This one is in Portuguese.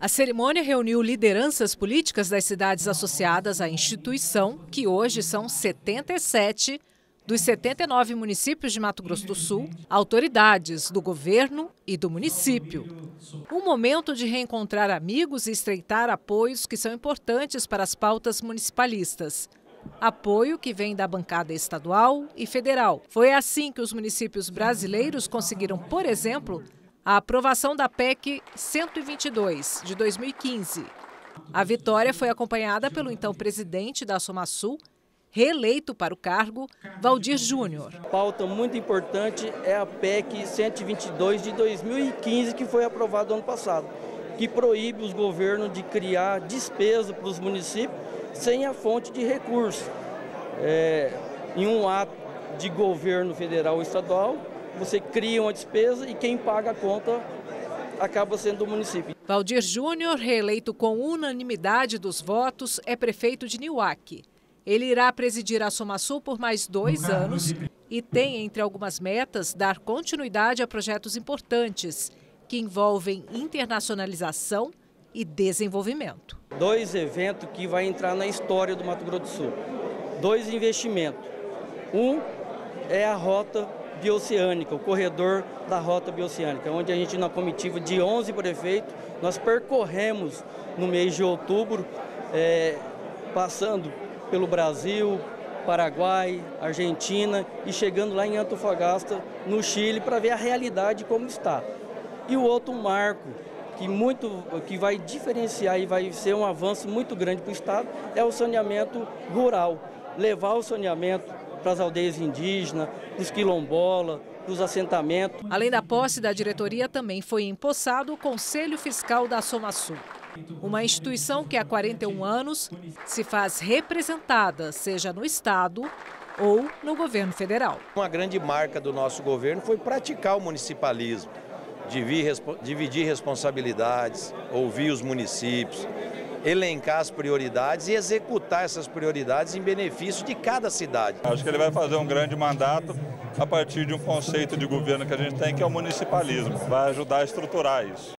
A cerimônia reuniu lideranças políticas das cidades associadas à instituição, que hoje são 77 dos 79 municípios de Mato Grosso do Sul, autoridades do governo e do município. Um momento de reencontrar amigos e estreitar apoios que são importantes para as pautas municipalistas. Apoio que vem da bancada estadual e federal. Foi assim que os municípios brasileiros conseguiram, por exemplo, a aprovação da PEC 122 de 2015. A vitória foi acompanhada pelo então presidente da Somasul, reeleito para o cargo, Valdir Júnior. Pauta muito importante é a PEC 122 de 2015, que foi aprovada ano passado, que proíbe os governos de criar despesa para os municípios sem a fonte de recurso. É, em um ato de governo federal ou estadual, você cria uma despesa e quem paga a conta acaba sendo o município. Valdir Júnior, reeleito com unanimidade dos votos, é prefeito de Niuaque. Ele irá presidir a Somasul por mais dois anos e tem, entre algumas metas, dar continuidade a projetos importantes que envolvem internacionalização e desenvolvimento. Dois eventos que vai entrar na história do Mato Grosso do Sul. Dois investimentos. Um é a rota bioceânica, o corredor da rota bioceânica, onde a gente, na comitiva de 11 prefeitos, nós percorremos no mês de outubro, é, passando pelo Brasil, Paraguai, Argentina e chegando lá em Antofagasta, no Chile, para ver a realidade como está. E o outro marco que muito que vai diferenciar e vai ser um avanço muito grande para o estado é o saneamento rural, levar o saneamento para as aldeias indígenas, para os quilombolas, para os assentamentos. Além da posse da diretoria, também foi empossado o Conselho Fiscal da Somasul. Uma instituição que há 41 anos se faz representada, seja no Estado ou no governo federal. Uma grande marca do nosso governo foi praticar o municipalismo, dividir responsabilidades, ouvir os municípios, elencar as prioridades e executar essas prioridades em benefício de cada cidade. Acho que ele vai fazer um grande mandato a partir de um conceito de governo que a gente tem, que é o municipalismo. Vai ajudar a estruturar isso.